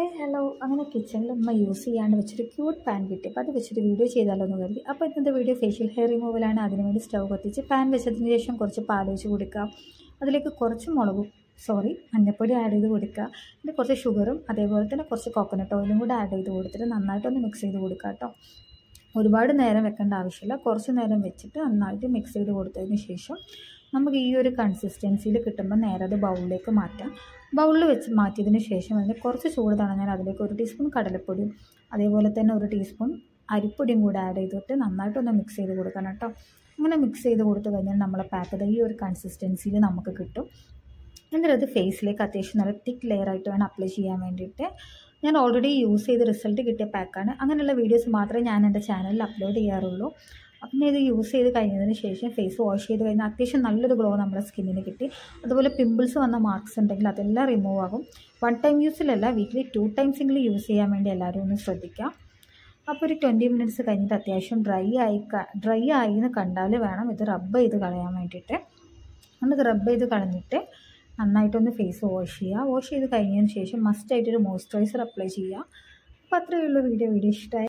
Hi hello. അങ്ങനെ കിച്ചണിൽ ഉമ്മ യൂസ് ചെയ്യാണ്ട് വെച്ചൊരു ക്യൂട്ട് പാൻ കിട്ടി. അപ്പോൾ അത് വെച്ചൊരു വീഡിയോ ചെയ്താലോ എന്ന് കരുതി. അപ്പോൾ ഇന്നത്തെ വീഡിയോ ഫേഷ്യൽ ഹെയർ റിമൂവലാണ് അതിനുവേണ്ടി സ്റ്റൗ കത്തിച്ച് പാൻ വെച്ചതിന് ശേഷം കുറച്ച് പാൽ ഒഴിച്ച് കൊടുക്കുക അതിലേക്ക് കുറച്ച് മുളകും സോറി മഞ്ഞപ്പൊടി ആഡ് ചെയ്ത് കൊടുക്കുക. പിന്നെ കുറച്ച് ഷുഗറും അതേപോലെ തന്നെ കുറച്ച് കോക്കനട്ട് ഓയിലും കൂടി ആഡ് ചെയ്ത് കൊടുത്തിട്ട് നന്നായിട്ടൊന്ന് മിക്സ് ചെയ്ത് കൊടുക്കുക കേട്ടോ. ഒരുപാട് നേരം വെക്കേണ്ട ആവശ്യമില്ല. കുറച്ച് നേരം വെച്ചിട്ട് നന്നായിട്ട് മിക്സ് ചെയ്ത് കൊടുത്തതിന് ശേഷം നമുക്ക് ഈ ഒരു കൺസിസ്റ്റൻസിയിൽ കിട്ടുമ്പോൾ നേരെ അത് ബൗളിലേക്ക് മാറ്റാം. ബൗളിൽ വെച്ച് മാറ്റിയതിന് ശേഷം അതിന് കുറച്ച് ചൂട് തണഞ്ഞാൽ അതിലേക്ക് ഒരു ടീസ്പൂൺ കടലപ്പൊടിയും അതേപോലെ തന്നെ ഒരു ടീസ്പൂൺ അരിപ്പൊടിയും കൂടെ ആഡ് ചെയ്തിട്ട് നന്നായിട്ടൊന്ന് മിക്സ് ചെയ്ത് കൊടുക്കണം കേട്ടോ. അങ്ങനെ മിക്സ് ചെയ്ത് കൊടുത്തു കഴിഞ്ഞാൽ നമ്മളെ പാക്ക് ഈ ഒരു കൺസിസ്റ്റൻസിയിൽ നമുക്ക് കിട്ടും. എന്നിട്ട് അത് ഫേസിലേക്ക് അത്യാവശ്യം നല്ല തിക്ക് ലെയറായിട്ട് വേണം അപ്ലൈ ചെയ്യാൻ വേണ്ടിയിട്ട്. ഞാൻ ഓൾറെഡി യൂസ് ചെയ്ത് റിസൾട്ട് കിട്ടിയ പാക്കാണ് അങ്ങനെയുള്ള വീഡിയോസ് മാത്രമേ ഞാൻ എന്റെ ചാനലിൽ അപ്ലോഡ് ചെയ്യാറുള്ളൂ. അപ്പം ഇത് യൂസ് ചെയ്ത് കഴിഞ്ഞതിന് ശേഷം ഫേസ് വാഷ് ചെയ്ത് കഴിഞ്ഞാൽ അത്യാവശ്യം നല്ലൊരു ഗ്ലോ നമ്മുടെ സ്കിന്നിന് കിട്ടി. അതുപോലെ പിമ്പിൾസ് വന്ന മാർക്സ് ഉണ്ടെങ്കിൽ അതെല്ലാം റിമൂവ് ആകും. വൺ ടൈം യൂസിലല്ല വീക്കിലി ടു ടൈംസെങ്കിലും യൂസ് ചെയ്യാൻ വേണ്ടി എല്ലാവരും ഒന്ന് ശ്രദ്ധിക്കാം അപ്പോൾ ഒരു ട്വന്റി മിനിറ്റ്സ് കഴിഞ്ഞിട്ട് അത്യാവശ്യം ഡ്രൈ ആയി ഡ്രൈ ആയി എന്ന് കണ്ടാൽ വേണം ഇത് റബ്ബ് ചെയ്ത് കളയാൻ വേണ്ടിയിട്ട്. എന്നിട്ട് റബ്ബ് ചെയ്ത് കളഞ്ഞിട്ട് നന്നായിട്ടൊന്ന് ഫേസ് വാഷ് ചെയ്യുക. വാഷ് ചെയ്ത് കഴിഞ്ഞതിന് ശേഷം മസ്റ്റായിട്ടൊരു മോയ്സ്ചറൈസർ അപ്ലൈ ചെയ്യുക. അപ്പോൾ അത്രയേ ഉള്ളൂ വീഡിയോ. വീഡിയോ ഇഷ്ടമായി